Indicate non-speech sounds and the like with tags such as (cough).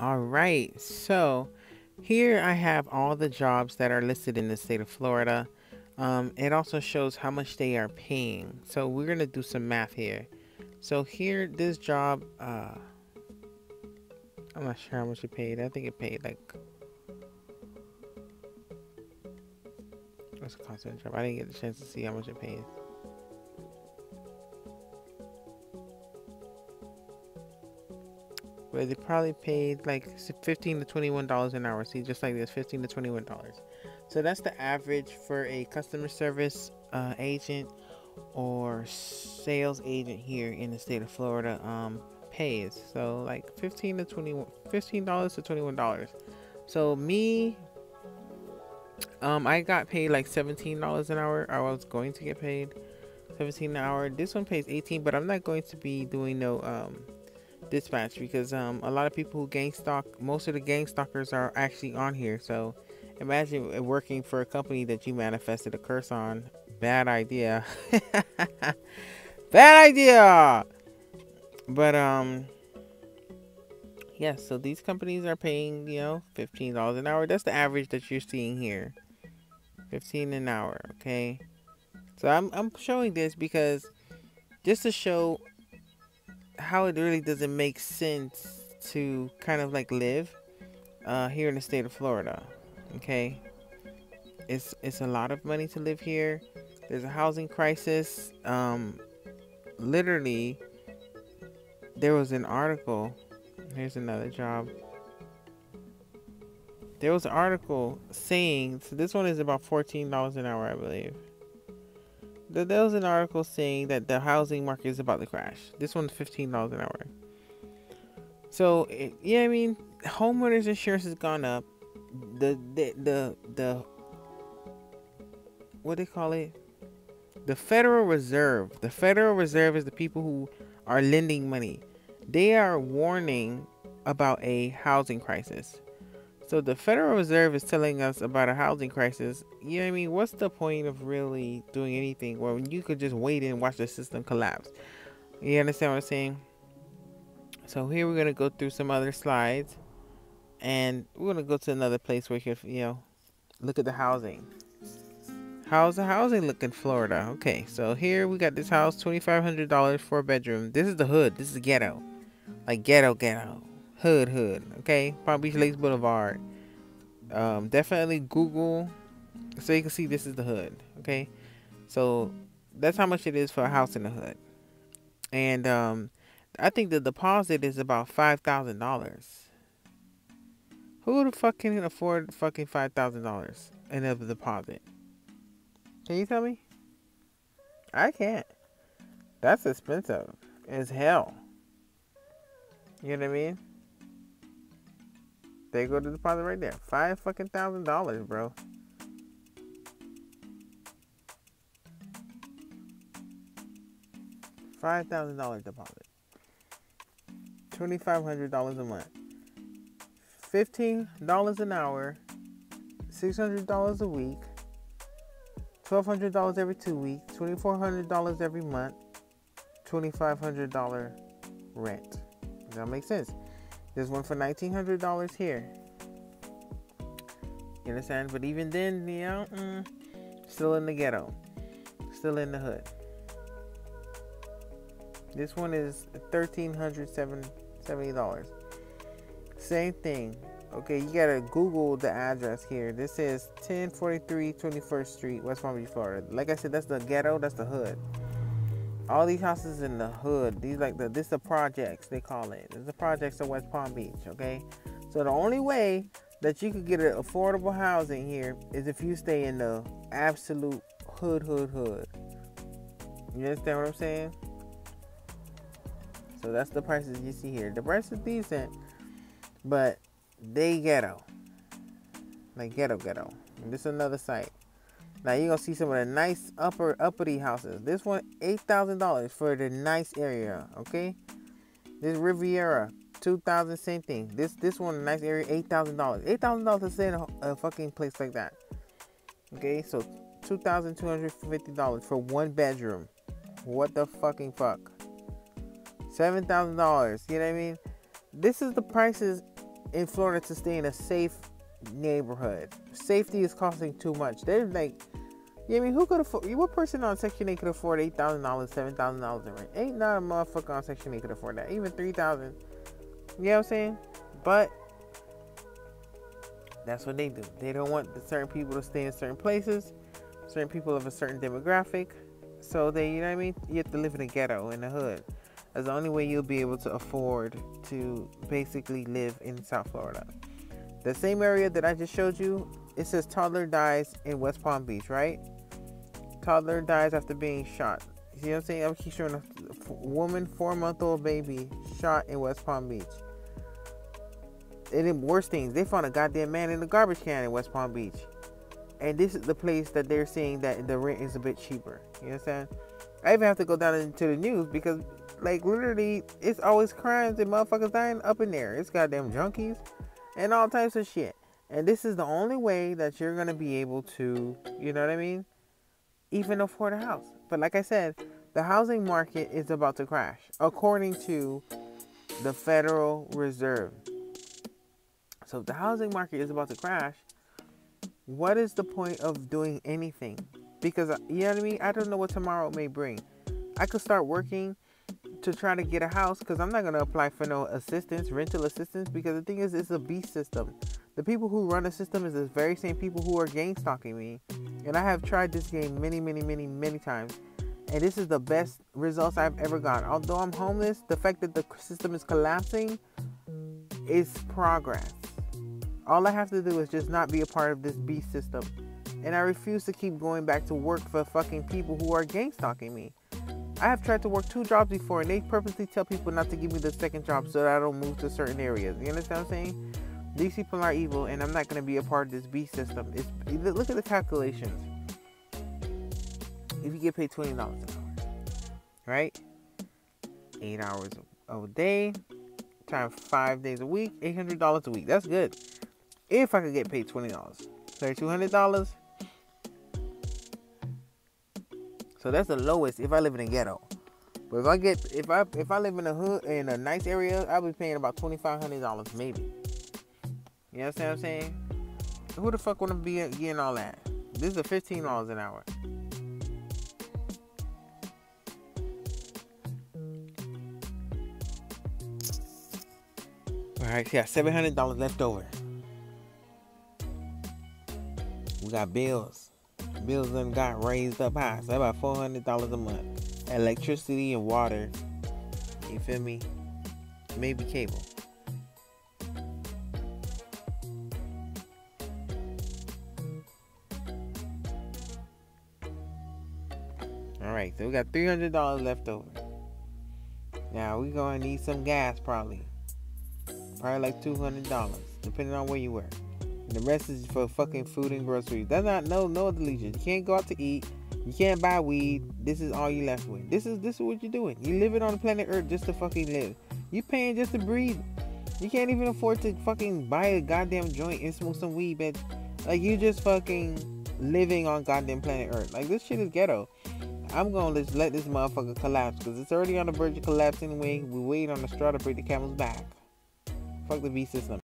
All right, so here I have all the jobs that are listed in the state of Florida. Um, it also shows how much they are paying. So we're gonna do some math here. So here, this job, uh, I'm not sure how much it paid. I think it paid like what's the cost of the job? I didn't get the chance to see how much it pays. They probably paid like 15 to 21 dollars an hour. See just like this 15 to 21 dollars. So that's the average for a customer service uh, agent or sales agent here in the state of florida um, pays. So like 15 to 21 15 dollars to 21 dollars. So me um i got paid like 17 dollars an hour. I was going to get paid 17 an hour. This one pays 18 but i'm not going to be doing no um dispatch because um, a lot of people who gang stalk, most of the gang stalkers are actually on here. So imagine working for a company that you manifested a curse on. Bad idea. (laughs) Bad idea. But um, yes. Yeah, so these companies are paying you know fifteen dollars an hour. That's the average that you're seeing here. Fifteen an hour. Okay. So I'm I'm showing this because just to show how it really doesn't make sense to kind of like live uh, here in the state of Florida. Okay, it's it's a lot of money to live here. There's a housing crisis. Um, literally, there was an article. Here's another job. There was an article saying so this one is about fourteen dollars an hour, I believe there was an article saying that the housing market is about to crash. This one's fifteen dollars an hour. So eh, it, yeah, I mean, homeowners insurance has gone up. The the the the what do they call it? The Federal Reserve. The Federal Reserve is the people who are lending money. They are warning about a housing crisis. So the Federal Reserve is telling us about a housing crisis. You know what I mean? What's the point of really doing anything when you could just wait and watch the system collapse? You understand what I'm saying? So here we're gonna go through some other slides, and we're gonna go to another place where you can, you know, look at the housing. How's the housing look in Florida? Okay, so here we got this house, twenty five hundred dollars for a bedroom. This is the hood. This is ghetto, like ghetto, ghetto hood hood okay? Palm beach lakes boulevard. Um, definitely google so you can see this is the hood okay? So that's how much it is for a house in the hood. And um, i think the deposit is about five thousand dollars. Who the fuck can afford fucking five thousand dollars in a deposit? Can you tell me? I can't. That's expensive as hell. You know what i mean they go to deposit right there. Five fucking thousand dollars, bro. Five thousand dollar deposit. Twenty five hundred dollars a month. Fifteen dollars an hour. Six hundred dollars a week. Twelve hundred dollars every two weeks. Twenty four hundred dollars every month. Twenty five hundred dollar rent. Does that make sense? There's one for $1,900 here. You understand? But even then, you know, mm, still in the ghetto. Still in the hood. This one is $1,370. Same thing. Okay, you gotta Google the address here. This is 1043 21st Street, West Palm Beach, Florida. Like I said, that's the ghetto, that's the hood all these houses in the hood these like the this the projects they call it. This is the projects of west palm beach okay? So the only way that you could get an affordable housing here is if you stay in the absolute hood hood hood. You understand what i'm saying? So that's the prices you see here. The price is decent but they ghetto. Like ghetto ghetto. And this is another site now you're gonna see some of the nice upper uppity houses. This one, eight thousand dollars for the nice area. Okay. This Riviera, two thousand, same thing. This this one, nice area, eight thousand dollars. Eight thousand dollars to stay in a, a fucking place like that. Okay, so two thousand two hundred fifty dollars for one bedroom. What the fucking fuck? Seven thousand dollars. You know what I mean? This is the prices in Florida to stay in a safe neighborhood. Safety is costing too much. They're like, yeah, I mean, who could afford? What person on Section 8 could afford eight thousand dollars, seven thousand dollars in rent? Ain't not a motherfucker on Section 8 could afford that. Even three thousand. You know what I'm saying? But that's what they do. They don't want certain people to stay in certain places, certain people of a certain demographic. So they, you know what I mean? You have to live in a ghetto in the hood. That's the only way you'll be able to afford to basically live in South Florida. The same area that I just showed you, it says toddler dies in West Palm Beach, right? Toddler dies after being shot. You see what I'm saying? I'm keep showing a woman, four month old baby shot in West Palm Beach. And then worse things, they found a goddamn man in a garbage can in West Palm Beach. And this is the place that they're saying that the rent is a bit cheaper. You understand? I even have to go down into the news because, like, literally, it's always crimes and motherfuckers dying up in there. It's goddamn junkies and all types of shit. And this is the only way that you're gonna be able to, you know what I mean, even afford a house. But like I said, the housing market is about to crash, according to the Federal Reserve. So if the housing market is about to crash, what is the point of doing anything? Because uh, you know what I mean. I don't know what tomorrow may bring. I could start working to try to get a house because I'm not going to apply for no assistance, rental assistance, because the thing is, it's a beast system. The people who run the system is the very same people who are gang stalking me. And I have tried this game many, many, many, many times. And this is the best results I've ever gotten. Although I'm homeless, the fact that the system is collapsing is progress. All I have to do is just not be a part of this beast system. And I refuse to keep going back to work for fucking people who are gang stalking me. I have tried to work two jobs before, and they purposely tell people not to give me the second job so that I don't move to certain areas. You understand what I'm saying? These people are evil, and I'm not going to be a part of this beast system. It's, look at the calculations. If you get paid $20 an hour, right? Eight hours a day, times five days a week, $800 a week. That's good. If I could get paid $20. $3,200, So that's the lowest if I live in a ghetto. But if I get if I if I live in a hood in a nice area, I'll be paying about twenty five hundred dollars maybe. You know what I'm saying? Who the fuck wanna be getting all that? This is fifteen dollars an hour. All right, yeah, seven hundred dollars left over. We got bills bills done got raised up high. So about four hundred dollars a month. Electricity and water. You feel me? Maybe cable. Alright, so we got three hundred dollars left over. Now we gonna need some gas probably. Probably like two hundred dollars, depending on where you work. The rest is for fucking food and groceries. That's not no no other leisure. You can't go out to eat. You can't buy weed. This is all you left with. This is this is what you're doing. You living on planet Earth just to fucking live. You paying just to breathe. You can't even afford to fucking buy a goddamn joint and smoke some weed, but like you just fucking living on goddamn planet Earth. Like this shit is ghetto. I'm gonna just let this motherfucker collapse because it's already on the verge of collapsing. anyway. We wait on the straw to break the camel's back. Fuck the V system.